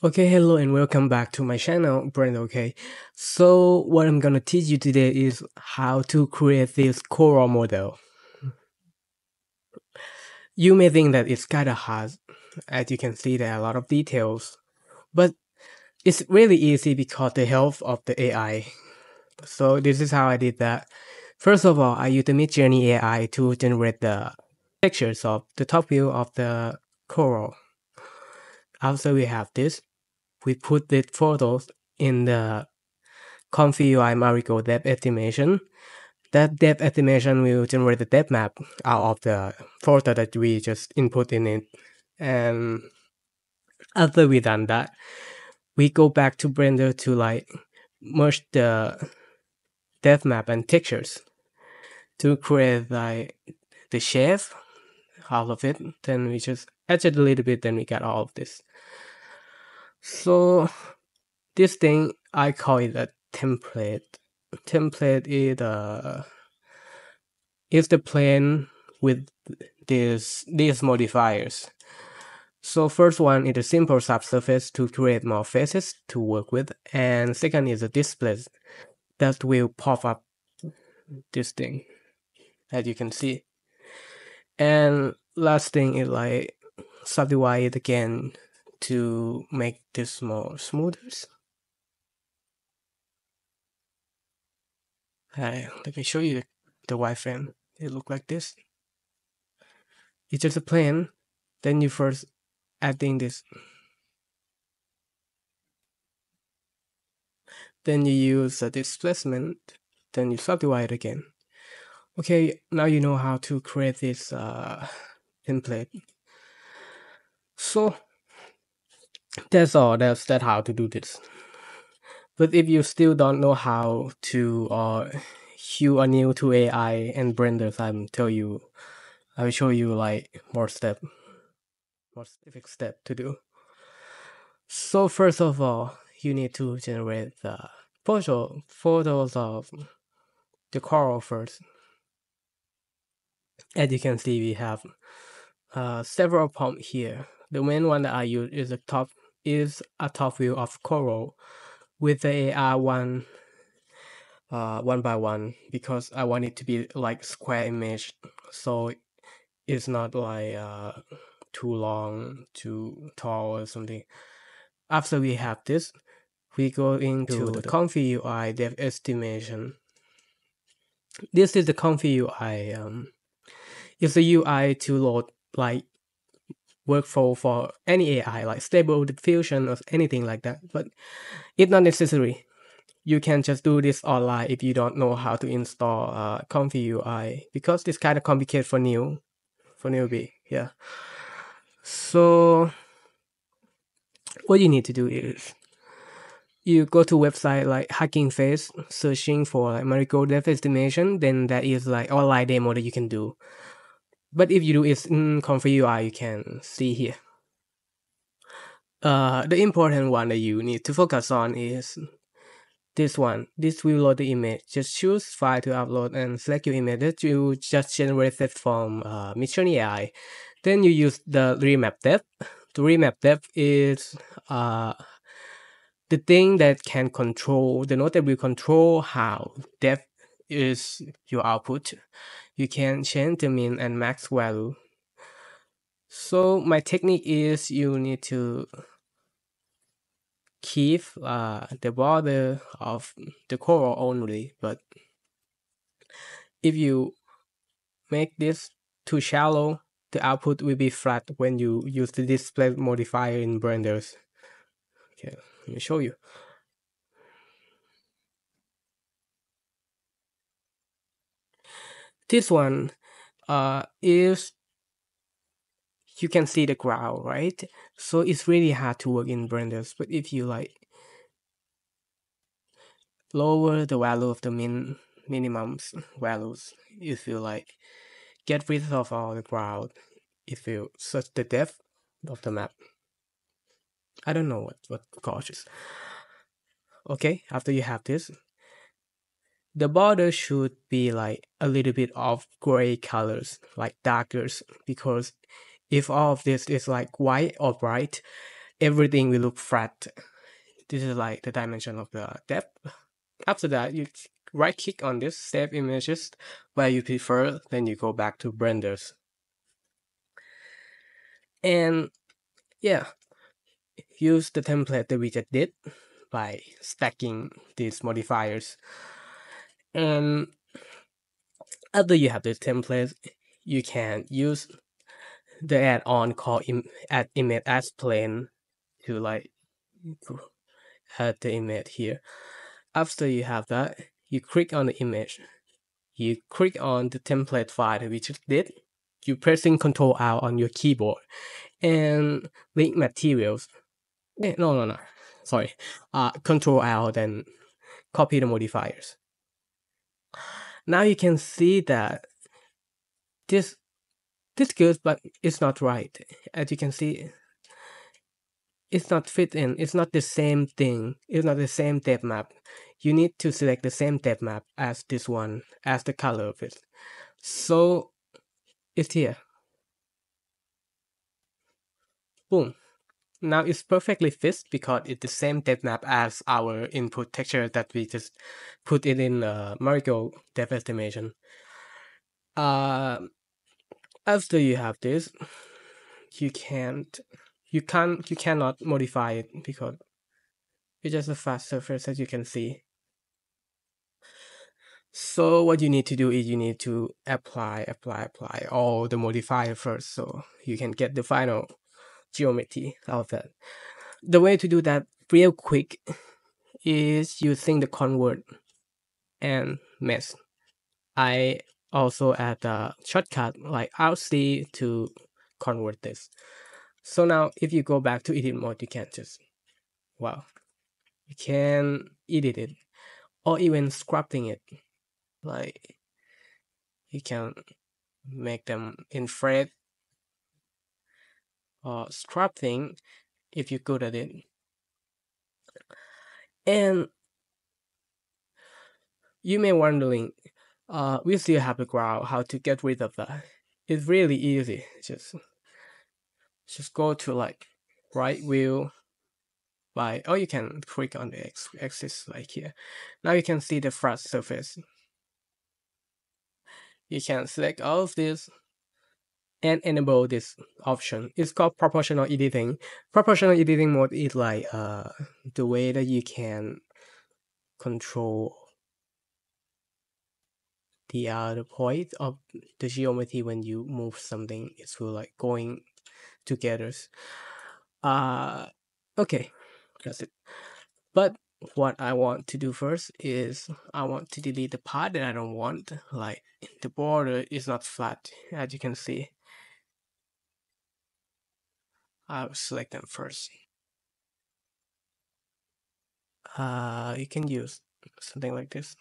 Okay, hello and welcome back to my channel, BlenderOK. So what I'm gonna teach you today is how to create this Coral model. You may think that it's kinda hard, as you can see there are a lot of details, but it's really easy because the help of the AI. So this is how I did that. First of all, I used the Midjourney AI to generate the pictures of the top view of the coral. After we have this, we put the photos in the Comfy UI Marigold depth estimation. That depth estimation will generate the depth map out of the photo that we just input in it. And after we done that, we go back to Blender to like merge the depth map and textures to create like the shape out of it. Then we just edge it a little bit, then we get all of this. So this thing I call it a template. Template is uh is the plane with this these modifiers. So first one is a simple subsurface to create more faces to work with, and second is a displace that will pop up this thing, as you can see. And last thing is like subdivide again to make this more smoother. Hey, let me show you the wireframe. It look like this. It's just a plane. Then you first adding this. Then you use a displacement. Then you subdivide again. Okay, now you know how to create this uh, template. So that's all. That's that how to do this. But if you still don't know how to uh, you are new to AI and Blender, I'm tell you, I will show you like more step, more specific step to do. So first of all, you need to generate the photo photos of the coral first. As you can see, we have uh, several prompts here. The main one that I use is the top is a top view of coral with the AR one uh, one by one because I want it to be like square image. So it's not like uh, too long too tall or something. After we have this we go into the comfy UI depth estimation. This is the comfy UI um, it's a UI to load like workflow for any AI, like stable diffusion or anything like that. But it's not necessary. You can just do this online if you don't know how to install uh, Comfy UI because it's kind of complicated for new, for newbie. Yeah. So what you need to do is you go to website like Hugging Face, searching for like Marigold Depth Estimation. Then that is like online demo that you can do. But if you do it in Comfy UI, you can see here. Uh, the important one that you need to focus on is this one. This will load the image. Just choose file to upload and select your image that you just generated from uh, Midjourney AI. Then you use the remap depth. The remap depth is uh, the thing that can control, the node that will control how depth is your output you can change the min and max value. So my technique is you need to keep uh, the border of the coral only, but if you make this too shallow, the output will be flat when you use the displace modifier in Blenders. Okay, let me show you. This one uh, is you can see the ground, right? So it's really hard to work in Blenders. But if you like lower the value of the min minimum values, if you like get rid of all the ground, if you search the depth of the map. I don't know what what causes. Okay, after you have this, the border should be like a little bit of gray colors, like darker, because if all of this is like white or bright, everything will look flat. This is like the dimension of the depth. After that, you right click on this save images where you prefer, then you go back to Blenders. And yeah, use the template that we just did by stacking these modifiers. And after you have the template, you can use the add-on called Im add image as plane to like add the image here. After you have that, you click on the image. You click on the template file that we just did. You pressing Control Alt on your keyboard and link materials. Eh, no, no, no. Sorry. Uh, Control Alt and copy the modifiers. Now you can see that this this good, but it's not right. As you can see, it's not fit in. It's not the same thing. It's not the same depth map. You need to select the same depth map as this one, as the color of it. So it's here. Boom. Now it's perfectly fits because it's the same depth map as our input texture that we just put it in uh, Marigold depth estimation. Uh, after you have this, you can't, you can't, you cannot modify it because it's just a flat surface as you can see. So what you need to do is you need to apply, apply, apply all the modifier first so you can get the final geometry of that. The way to do that real quick is using the convert and mesh. I also add a shortcut like Alt C to convert this. So now if you go back to edit mode, you can just, wow, you can edit it or even scrapping it. Like you can make them infrared uh, scripting if you're good at it. And you may wondering, uh, we still have a ground, how to get rid of that. It's really easy. Just just go to like right wheel by or you can click on the X axis like here. Now you can see the flat surface. You can select all of this and enable this option. It's called proportional editing. Proportional editing mode is like uh, the way that you can control the other point of the geometry when you move something. It's like going together. Uh, okay, that's it. But what I want to do first is I want to delete the part that I don't want. Like the border is not flat, as you can see. I'll select them first. Uh, you can use something like this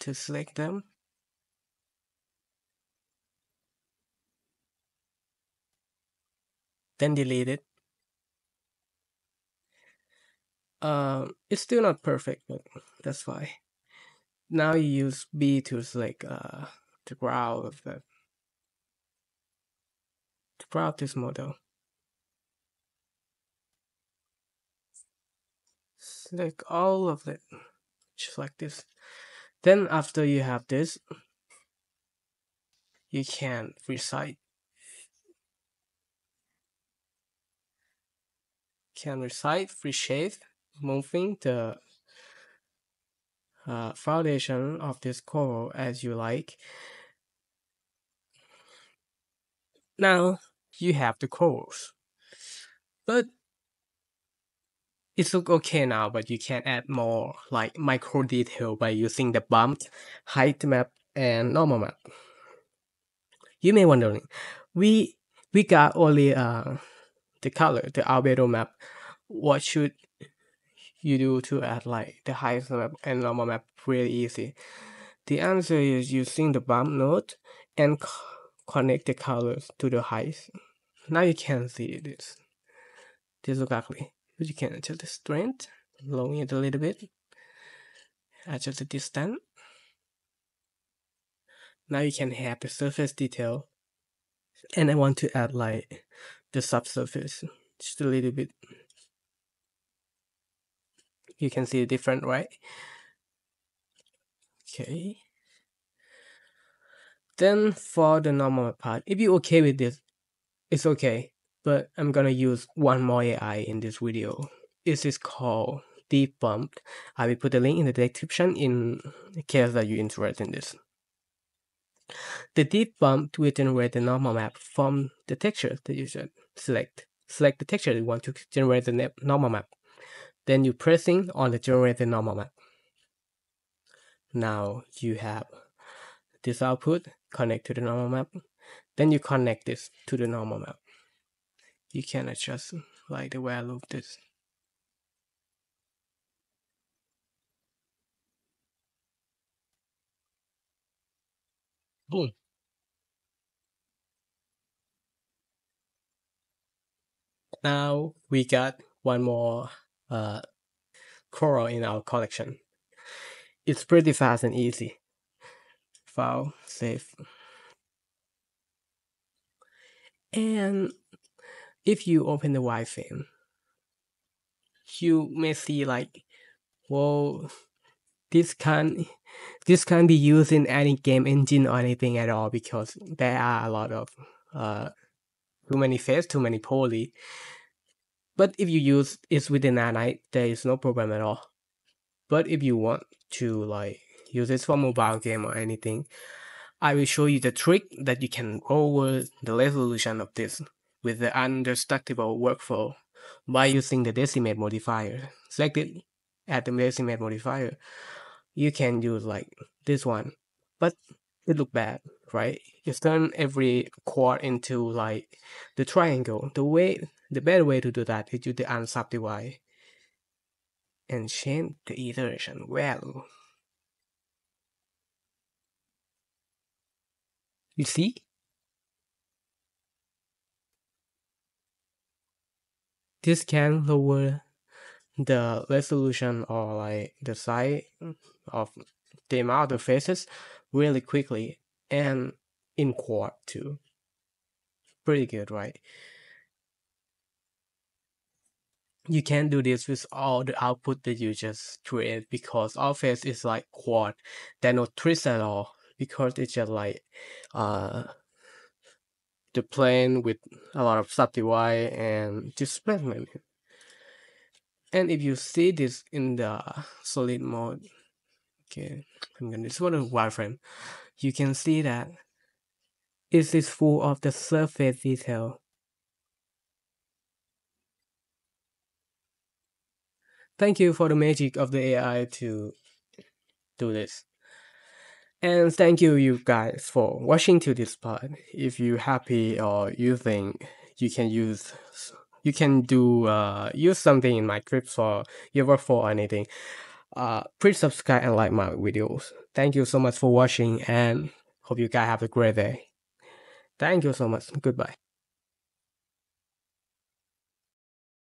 to select them. Then delete it. Um, it's still not perfect, but that's why. Now you use B to select uh, the ground of the throughout this model. Select all of it, just like this. Then after you have this, you can resize. Can resize, reshape, moving the uh, foundation of this coral as you like. Now you have the corals. But it's okay now, but you can add more like micro detail by using the bump, height map, and normal map. You may wondering, we we got only uh the color, the albedo map. What should you do to add like the height map and normal map really easy? The answer is using the bump node and connect the colors to the height. Now you can see this. This look ugly. But you can adjust the strength, lowering it a little bit. Adjust the distance. Now you can have the surface detail. And I want to add like the subsurface. just a little bit you can see the different right okay then for the normal part if you're okay with this it's okay but I'm gonna use one more AI in this video. This is called DeepBump I will put the link in the description in case that you're interested in this. The DeepBump will generate the normal map from the texture that you should select. Select the texture you want to generate the normal map. Then you pressing on the generate the normal map. Now you have this output connect to the normal map then you connect this to the normal map. You can adjust like the way I of this. Boom. Now we got one more uh, coral in our collection. It's pretty fast and easy. File save and if you open the wireframe you may see like whoa this can this can be used in any game engine or anything at all because there are a lot of uh, too many face too many poly but if you use it within Nanite there is no problem at all. But if you want to like use this for mobile game or anything, I will show you the trick that you can lower the resolution of this with the undestructible workflow by using the decimate modifier. Select it, add the decimate modifier. You can use like this one, but it look bad, right? You turn every quad into like the triangle. The way, the better way to do that is use the unsubdivide and change the iteration value. You see? This can lower the resolution or like the size of the amount of faces really quickly and in quad too. Pretty good, right? you can't do this with all the output that you just create because all face is like quad. There no twist at all because it's just like uh the plane with a lot of subdivide and displacement. And if you see this in the solid mode, okay, I'm gonna this one a wireframe, you can see that it is full of the surface detail Thank you for the magic of the AI to do this. And thank you you guys for watching to this part. If you happy or you think you can use you can do uh, use something in my clips or your work for anything, uh, please subscribe and like my videos. Thank you so much for watching and hope you guys have a great day. Thank you so much. Goodbye.